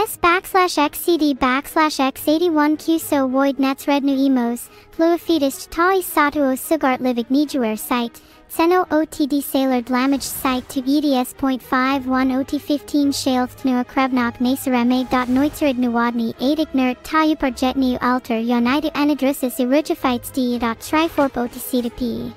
S backslash XCD backslash X81Q so void nets rednu emos, luafitist tai satuo sugart livig nijuer site, Seno OTD sailor damage site to EDS.51 OT15 Shales shaleth nu akrebnak nasareme.neutrid nuwadni adik nert tayupar jetni alter yonidu anadrusis irujaphites d. Triforp OTC to P.